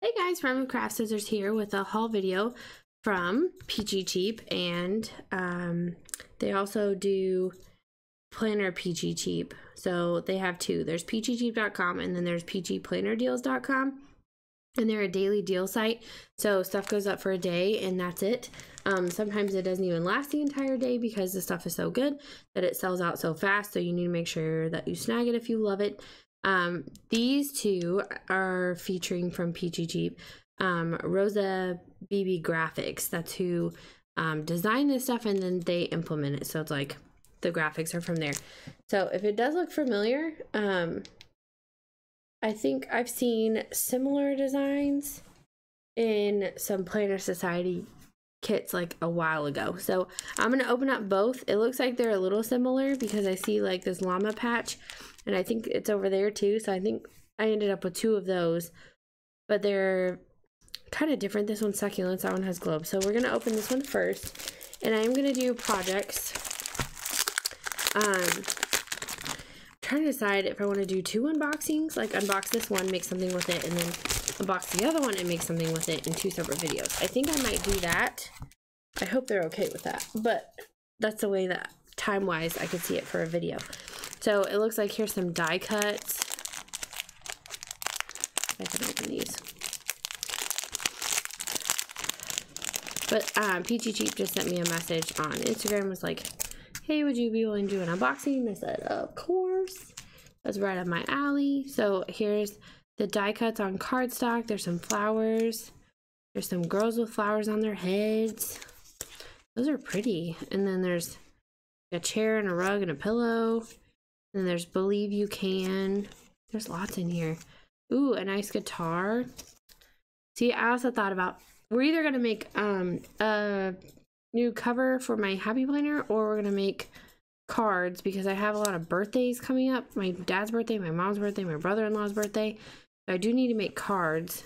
Hey guys, of Craft Scissors here with a haul video from Peachy Cheap and um, they also do Planner Peachy Cheap. So they have two. There's peachycheap.com and then there's peachyplannerdeals.com and they're a daily deal site. So stuff goes up for a day and that's it. Um, sometimes it doesn't even last the entire day because the stuff is so good that it sells out so fast. So you need to make sure that you snag it if you love it. Um, these two are featuring from Peachy Cheap. Um, Rosa BB Graphics. That's who um, designed this stuff and then they implement it. So it's like the graphics are from there. So if it does look familiar, um, I think I've seen similar designs in some Planner Society kits like a while ago. So I'm going to open up both. It looks like they're a little similar because I see like this llama patch and I think it's over there too. So I think I ended up with two of those, but they're kind of different. This one's succulents, that one has globes. So we're going to open this one first and I am going to do projects. Um, trying to decide if I want to do two unboxings, like unbox this one, make something with it, and then unbox the other one and make something with it in two separate videos. I think I might do that. I hope they're okay with that, but that's the way that time-wise I could see it for a video. So it looks like here's some die cuts. I can open these. But um, Peachy Cheap just sent me a message on Instagram, was like, hey, would you be willing to do an unboxing? I said, of course. That's right up my alley. So here's the die cuts on cardstock. There's some flowers. There's some girls with flowers on their heads. Those are pretty. And then there's a chair and a rug and a pillow. And there's Believe You Can. There's lots in here. Ooh, a nice guitar. See, I also thought about we're either gonna make um a new cover for my happy planner or we're gonna make cards because I have a lot of birthdays coming up. My dad's birthday, my mom's birthday, my brother-in-law's birthday. I do need to make cards.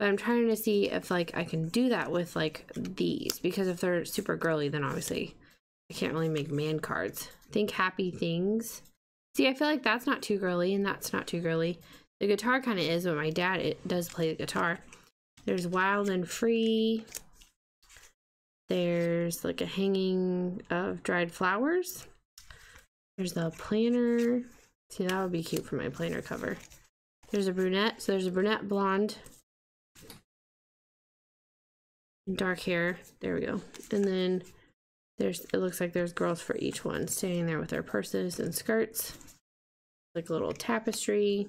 But I'm trying to see if like I can do that with like these because if they're super girly then obviously I can't really make man cards. Think happy things. See, I feel like that's not too girly and that's not too girly. The guitar kind of is, but my dad it does play the guitar. There's wild and free. There's like a hanging of dried flowers. There's the planner. See, that would be cute for my planner cover. There's a brunette. So there's a brunette blonde. Dark hair. There we go. And then there's, it looks like there's girls for each one standing there with their purses and skirts. Like a little tapestry.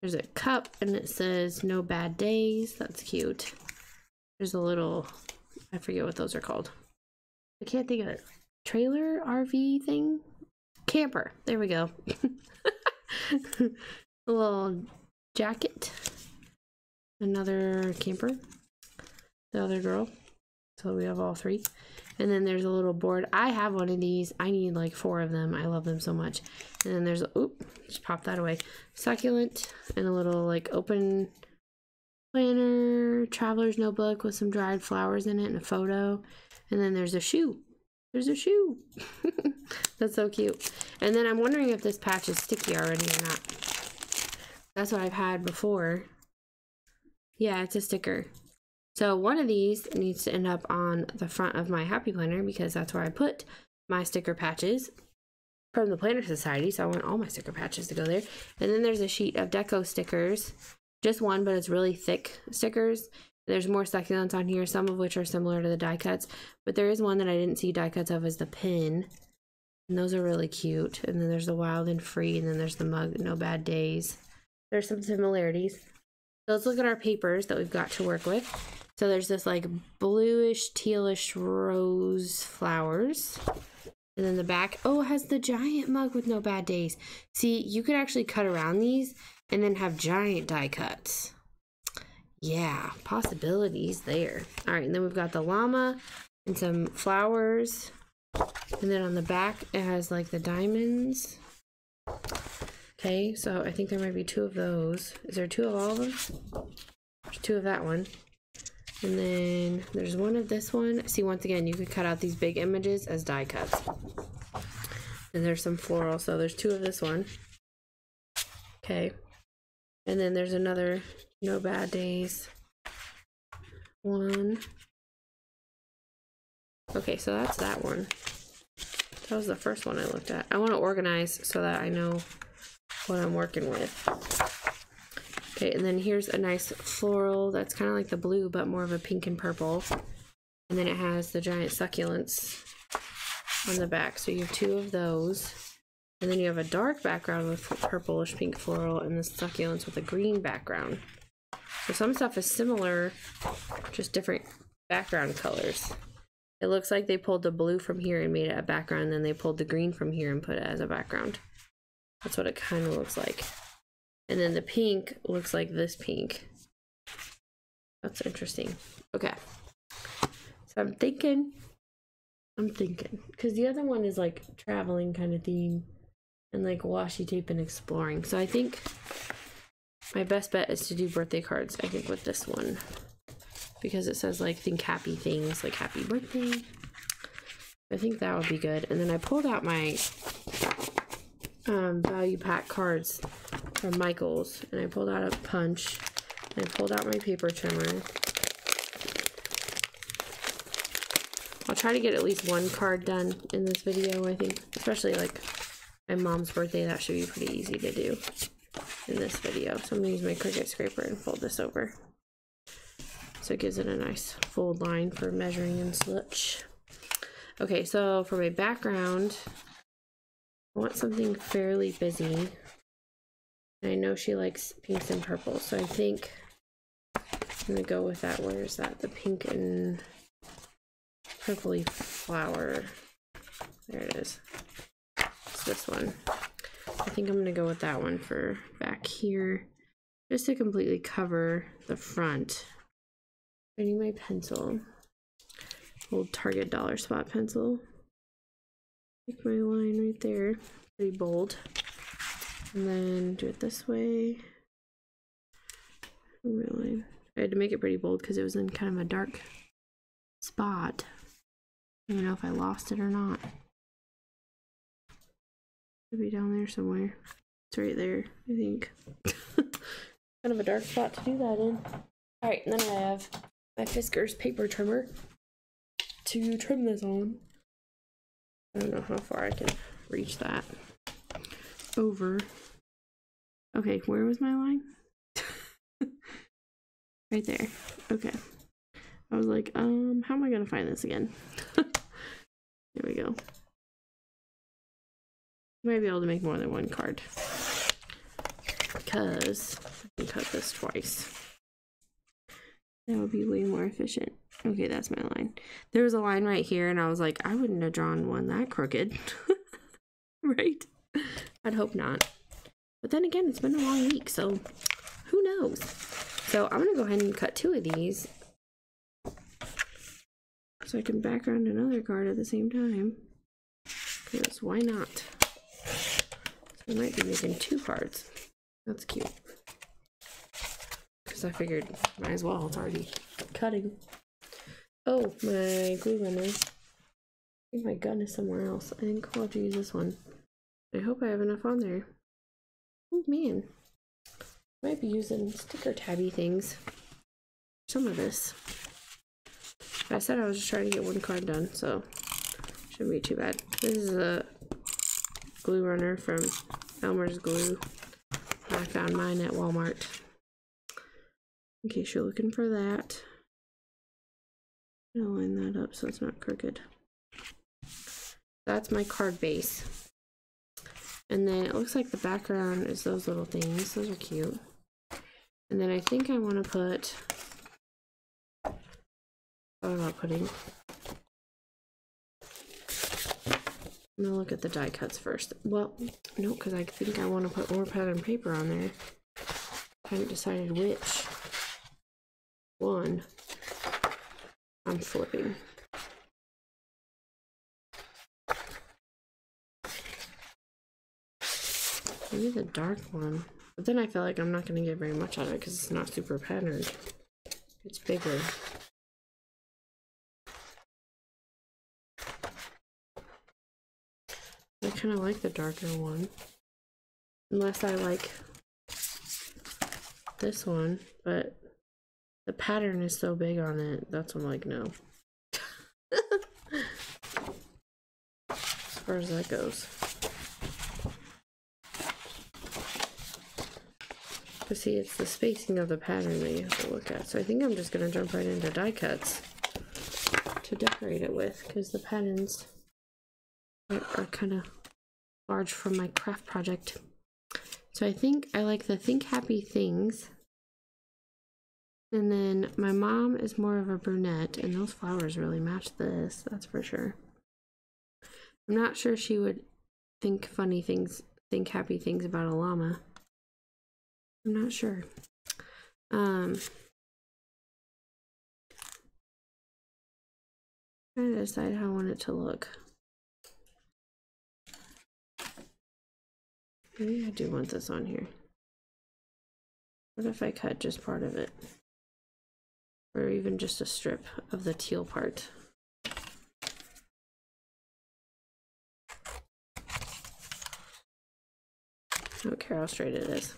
There's a cup and it says no bad days. That's cute. There's a little, I forget what those are called. I can't think of it. Trailer RV thing? Camper. There we go. a little jacket. Another camper. The other girl. So we have all three. And then there's a little board. I have one of these. I need like four of them. I love them so much. And then there's, oop, just pop that away. Succulent and a little like open planner, traveler's notebook with some dried flowers in it and a photo. And then there's a shoe. There's a shoe. That's so cute. And then I'm wondering if this patch is sticky already or not. That's what I've had before. Yeah, it's a sticker. So one of these needs to end up on the front of my Happy Planner because that's where I put my sticker patches from the Planner Society. So I want all my sticker patches to go there. And then there's a sheet of deco stickers. Just one, but it's really thick stickers. There's more succulents on here, some of which are similar to the die cuts. But there is one that I didn't see die cuts of is the pin. And those are really cute. And then there's the wild and free. And then there's the mug, no bad days. There's some similarities. So let's look at our papers that we've got to work with. So there's this like bluish, tealish rose flowers. And then the back, oh, has the giant mug with no bad days. See, you could actually cut around these and then have giant die cuts. Yeah, possibilities there. All right, and then we've got the llama and some flowers. And then on the back, it has like the diamonds. Okay, so I think there might be two of those. Is there two of all of them? There's two of that one. And then there's one of this one. See, once again, you could cut out these big images as die cuts. And there's some floral, so there's two of this one. Okay. And then there's another No Bad Days one. Okay, so that's that one. That was the first one I looked at. I want to organize so that I know what I'm working with. Okay, and then here's a nice floral that's kind of like the blue, but more of a pink and purple. And then it has the giant succulents on the back. So you have two of those. And then you have a dark background with purplish pink floral and the succulents with a green background. So some stuff is similar, just different background colors. It looks like they pulled the blue from here and made it a background, and then they pulled the green from here and put it as a background. That's what it kind of looks like. And then the pink looks like this pink. That's interesting. Okay. So I'm thinking, I'm thinking, because the other one is like traveling kind of theme and like washi tape and exploring. So I think my best bet is to do birthday cards, I think, with this one. Because it says like think happy things, like happy birthday. I think that would be good. And then I pulled out my um, value pack cards from Michaels. And I pulled out a punch. And I pulled out my paper trimmer. I'll try to get at least one card done in this video, I think. Especially like my mom's birthday, that should be pretty easy to do in this video. So I'm gonna use my Cricut scraper and fold this over. So it gives it a nice fold line for measuring and such. Okay, so for my background, I want something fairly busy. I know she likes pinks and purple, so I think I'm gonna go with that. Where is that? The pink and purpley flower. There it is. It's this one. I think I'm gonna go with that one for back here, just to completely cover the front. I need my pencil, old Target dollar spot pencil. Make my line right there, pretty bold. And then do it this way. Really, I had to make it pretty bold because it was in kind of a dark spot. I don't know if I lost it or not. Should be down there somewhere. It's right there, I think. kind of a dark spot to do that in. Alright, and then I have my Fiskars paper trimmer to trim this on. I don't know how far I can reach that. Over. Okay, where was my line? right there. Okay. I was like, um, how am I gonna find this again? there we go. Might be able to make more than one card. Because I can cut this twice. That would be way more efficient. Okay, that's my line. There was a line right here, and I was like, I wouldn't have drawn one that crooked. right? I'd hope not. But then again, it's been a long week, so who knows? So I'm to go ahead and cut two of these. So I can background another card at the same time. Because why not? So I might be making two cards. That's cute. Because I figured, might as well, it's already cutting. Oh, my glue runner. I think my gun is somewhere else. I think I'll use this one. I hope I have enough on there. Oh man. Might be using sticker tabby things. Some of this. I said I was just trying to get one card done, so shouldn't be too bad. This is a glue runner from Elmer's Glue. I found mine at Walmart. In case you're looking for that. I'll line that up so it's not crooked. That's my card base. And then it looks like the background is those little things. Those are cute. And then I think I want to put... What am I putting? I'm gonna look at the die cuts first. Well, no, because I think I want to put more pattern paper on there. I haven't decided which one I'm flipping. Maybe the dark one. But then I feel like I'm not going to get very much out of it because it's not super patterned. It's bigger. I kind of like the darker one. Unless I like this one, but the pattern is so big on it. That's when I'm like, no. as far as that goes. But see, it's the spacing of the pattern that you have to look at. So I think I'm just gonna jump right into die cuts to decorate it with because the patterns are, are kind of large for my craft project. So I think I like the Think Happy Things. And then my mom is more of a brunette, and those flowers really match this, that's for sure. I'm not sure she would think funny things, think happy things about a llama. I'm not sure. Um, trying to decide how I want it to look. Maybe I do want this on here. What if I cut just part of it? Or even just a strip of the teal part. I don't care how straight it is.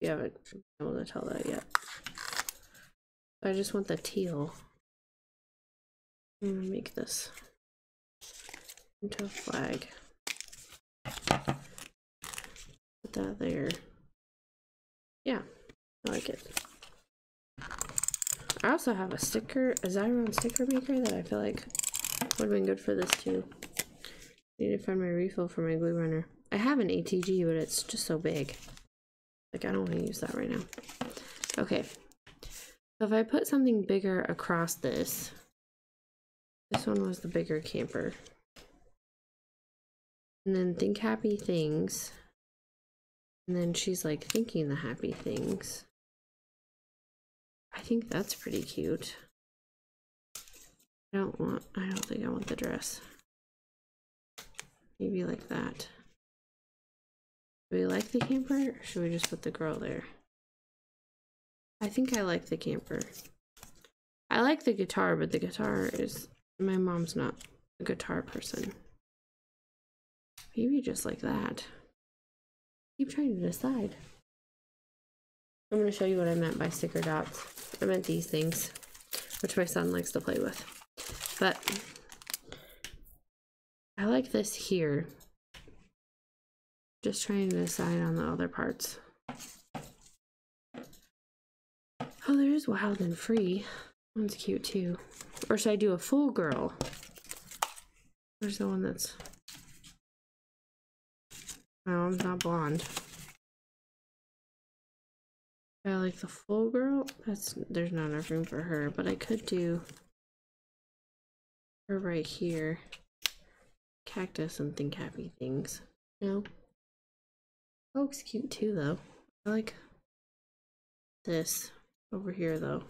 You haven't been able to tell that yet. I just want the teal. Make this into a flag. Put that there. Yeah, I like it. I also have a sticker, a Xyron sticker maker that I feel like would have been good for this too. Need to find my refill for my glue runner. I have an ATG, but it's just so big. Like, I don't want to use that right now. Okay. So if I put something bigger across this, this one was the bigger camper. And then think happy things. And then she's like thinking the happy things. I think that's pretty cute. I don't want, I don't think I want the dress. Maybe like that. Do we like the camper or should we just put the girl there? I think I like the camper. I like the guitar, but the guitar is, my mom's not a guitar person. Maybe just like that. Keep trying to decide. I'm going to show you what I meant by sticker dots. I meant these things, which my son likes to play with. But I like this here. Just trying to decide on the other parts. Oh, there is Wild and Free. One's cute too. Or should I do a full girl? Where's the one that's... No, I'm not blonde. I like the full girl. That's there's not enough room for her, but I could do her right here. Cactus and think happy things. No. Oh, looks cute too though. I like this over here though.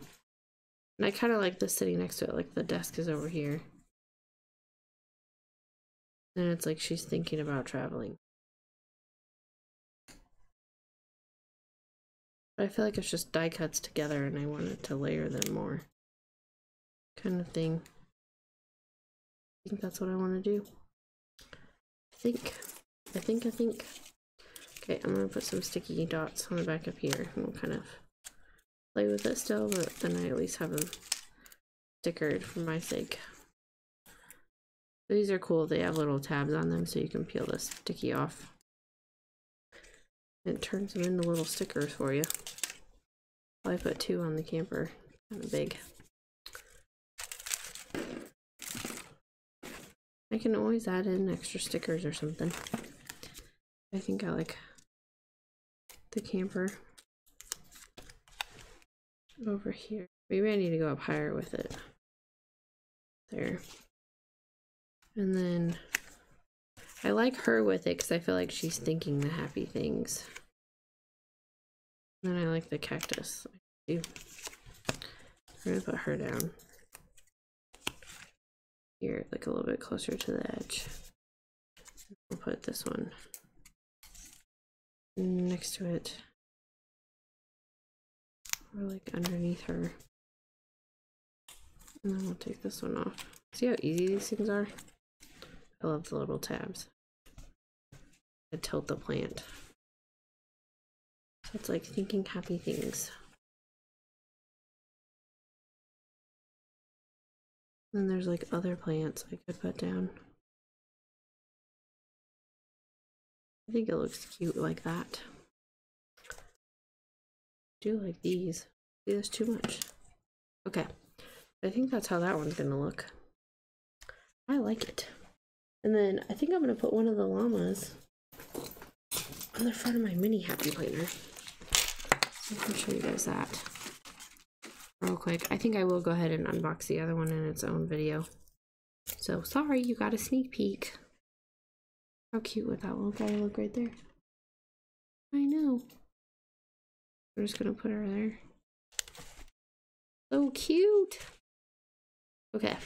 And I kind of like this sitting next to it, like the desk is over here. And it's like she's thinking about traveling. But I feel like it's just die cuts together and I wanted to layer them more. Kind of thing. I think that's what I want to do. I think. I think, I think. Okay, I'm to put some sticky dots on the back up here. And we'll kind of play with it still, but then I at least have them stickered for my sake. These are cool. They have little tabs on them so you can peel the sticky off. It turns them into little stickers for you. I put two on the camper. Kind of big. I can always add in extra stickers or something. I think I like the camper over here. Maybe I need to go up higher with it. There. And then I like her with it because I feel like she's thinking the happy things. And then I like the cactus. I'm gonna put her down here, like a little bit closer to the edge. We'll put this one next to it, or like underneath her. And then we'll take this one off. See how easy these things are? I love the little tabs. I tilt the plant. So It's like thinking happy things. And there's like other plants I could put down. I think it looks cute like that. I do like these. See, there's too much. Okay. I think that's how that one's gonna look. I like it. And then I think I'm gonna put one of the llamas on the front of my mini happy planner. I can show you guys that real quick. I think I will go ahead and unbox the other one in its own video. So sorry, you got a sneak peek. How cute would that little guy look right there? I know. I'm just gonna put her there. So cute. Okay.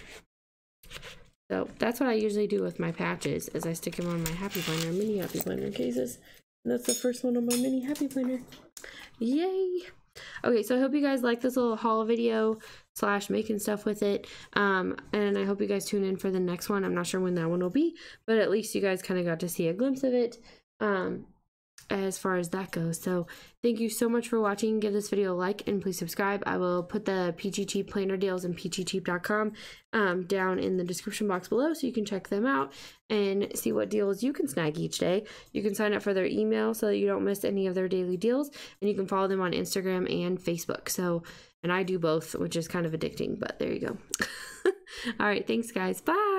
So that's what I usually do with my patches is I stick them on my happy planner, mini happy planner cases. And that's the first one on my mini happy planner. Yay! Okay, so I hope you guys like this little haul video slash making stuff with it. Um, and I hope you guys tune in for the next one. I'm not sure when that one will be, but at least you guys kind of got to see a glimpse of it. Um, as far as that goes. So thank you so much for watching. Give this video a like and please subscribe. I will put the Cheap planner deals and peachycheap.com um, down in the description box below so you can check them out and see what deals you can snag each day. You can sign up for their email so that you don't miss any of their daily deals and you can follow them on Instagram and Facebook. So, and I do both, which is kind of addicting, but there you go. All right. Thanks, guys. Bye.